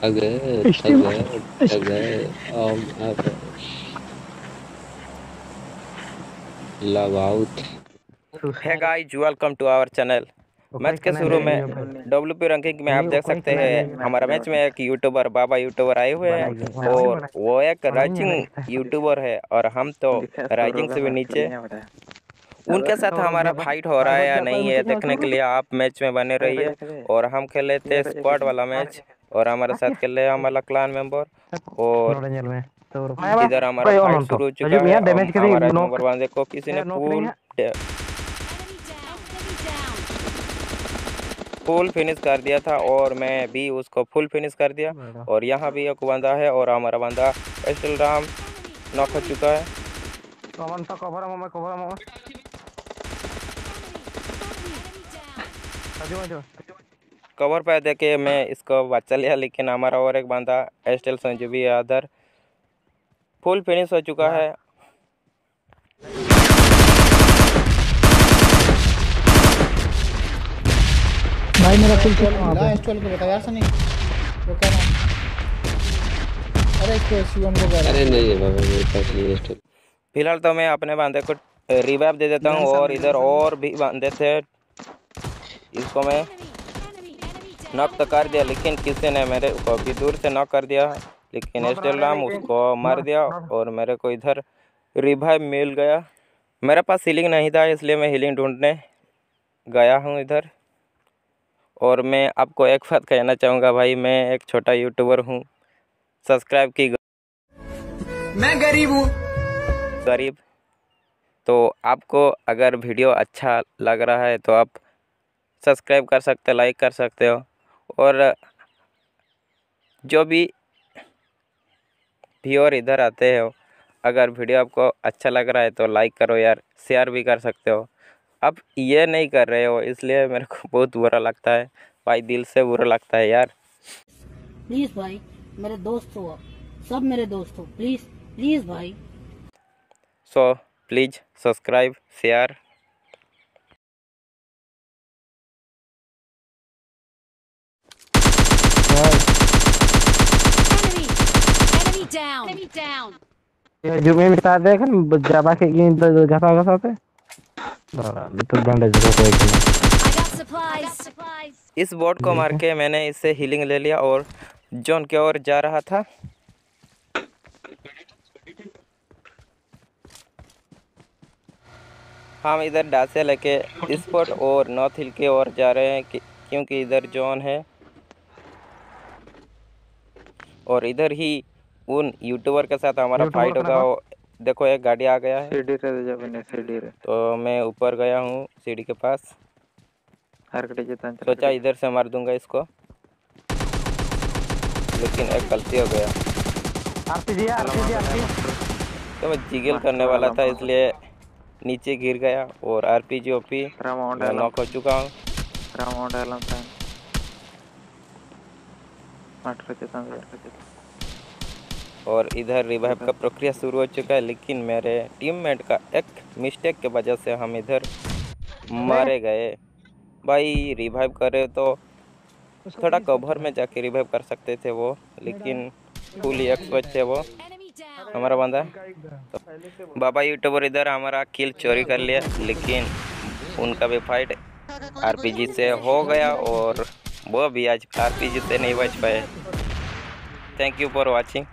Stimmt. Tage, Tage, um, aber log है guys welcome to our channel match के शुरू में डब्ल्यू पी रैंकिंग में आप देख सकते हैं हमारा मैच में एक यूट्यूबर बाबा यूट्यूबर आए हुए हैं और वो एक राइजिंग यूट्यूबर है और हम तो राइजिंग से भी नीचे। उनके साथ हमारा फाइट हो रहा है या नहीं है देखने के लिए आप मैच में बने रहिए और हम खेले थे स्क्वाड वाला मैच और हमारे साथ खेले हमारा क्लान मेंबर और इधर हमारा फाइट शुरू हो चुका है हमारा नंबर वन देखो किसी ने फुल फुल फिनिश कर दिया था और मैं भी उसको फुल फिनिश कर दिया। और यहाँ भी एक बंदा है और हमारा बंदा एस्टल राम नॉक हो चुका है। कवर तो कवर मामा कवर मामा आजू आजू कवर पे देके मैं इसको बचा लिया लेकिन हमारा और एक बंदा एस्टल संजू भी है अदर फुल फिनिश हो चुका है। भाई मेरा फुल किल वहाँ ला पे। इंस्टॉल पे बता यार सनी। वो कह रहा अरे इसको शिवम को कह रहा अरे नहीं है बाबा मेरे पास नहीं है फ़िलहाल तो मैं अपने बंदे को रिवाइव दे देता हूँ और इधर और भी बंदे थे। इसको मैं नॉक तो कर दिया लेकिन किसी ने मेरे को भी दूर से नॉक कर दिया लेकिन एस्टल राम उसको मार दिया और मेरे को इधर रिवाइव मिल गया। मेरे पास हीलिंग नहीं था इसलिए मैं हीलिंग ढूँढने गया हूँ इधर। और मैं आपको एक बात कहना चाहूँगा भाई मैं एक छोटा यूट्यूबर हूँ। सब्सक्राइब की मैं गरीब हूँ। गरीब। तो आपको अगर वीडियो अच्छा लग रहा है तो आप सब्सक्राइब कर सकते लाइक कर सकते हो। और जो भी व्यूअर इधर आते हो अगर वीडियो आपको अच्छा लग रहा है तो लाइक करो यार शेयर भी कर सकते हो। आप ये नहीं कर रहे हो इसलिए मेरे को बहुत बुरा लगता है। भाई दिल से बुरा लगता है यार। प्लीज़ भाई मेरे दोस्त हो सब मेरे दोस्त हो प्लीज़ प्लीज़ भाई। सो प्लीज़ सब्सक्राइब शेयर ये जो मैं बता दे kan jaba ke gini तो घसा घसा पे तो बैंडेज को supplies! इस बोर्ड को मार के मैंने इससे हीलिंग ले लिया और जोन की ओर जा रहा था। हम इधर डासे लेके स्पॉट और नॉर्थ हिल की ओर जा रहे हैं कि- क्योंकि इधर जोन है। और इधर ही उन यूट्यूबर के साथ हमारा फाइट होगा। देखो एक गाड़ी आ गया है। सीढ़ी रे जब ने सीढ़ी रे। तो मैं ऊपर गया हूँ सीढ़ी के पास। हर कटे जितना सोचा इधर से मार दूँगा इसको। लेकिन एक गलती हो गया। तो मैं जिगल करने वाला था इसलिए नीचे गिर गया और आरपीजी ओपी। रामाउंड मैं नॉक हो चुका हूँ। रामाउंड एलम था माटर जितना और इधर रिवाइव का प्रक्रिया शुरू हो चुका है लेकिन मेरे टीममेट का एक मिस्टेक के वजह से हम इधर मारे गए। भाई रिवाइव करे तो थोड़ा कवर में जाके रिवाइव कर सकते थे वो लेकिन फुल एक्सपर्ट थे वो। हमारा बंदा तो बाबा यूट्यूबर इधर हमारा किल चोरी कर लिया लेकिन उनका भी फाइट आरपीजी से हो गया और वो भी आज आरपीजी से नहीं बच पाए। Thank you for watching